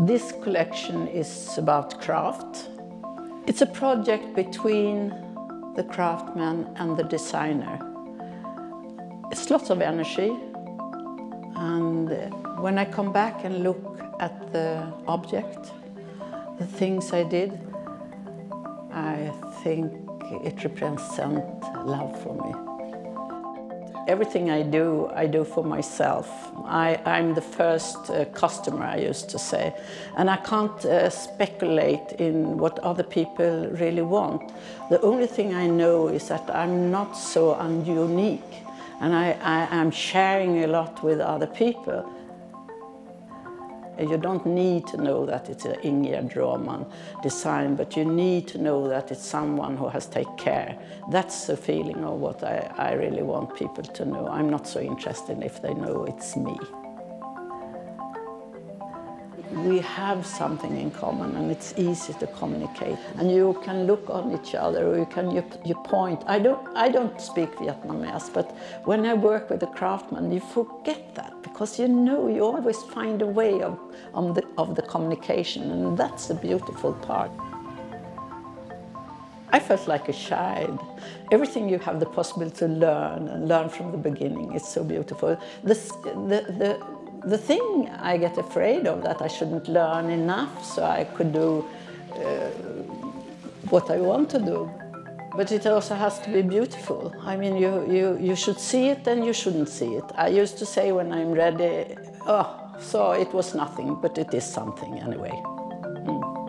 This collection is about craft. It's a project between the craftsman and the designer. It's lots of energy and when I come back and look at the object, the things I did, I think it represents love for me. Everything I do, I do for myself. I, am the first uh, customer, I used to say. And I can't uh, speculate in what other people really want. The only thing I know is that I'm not so unique. And I, I am sharing a lot with other people. You don't need to know that it's an Ingegerd Råman design, but you need to know that it's someone who has taken care. That's the feeling of what I, I really want people to know. I'm not so interested if they know it's me we have something in common and it's easy to communicate. And you can look on each other or you can you, you point. I don't, I don't speak Vietnamese, but when I work with a craftsman, you forget that because you know you always find a way of, the, of the communication and that's the beautiful part. I felt like a child. Everything you have the possibility to learn and learn from the beginning, it's so beautiful. This, the, the, the thing I get afraid of that I shouldn't learn enough so I could do uh, what I want to do. But it also has to be beautiful. I mean, you, you, you should see it and you shouldn't see it. I used to say when I'm ready, oh, so it was nothing, but it is something anyway. Mm.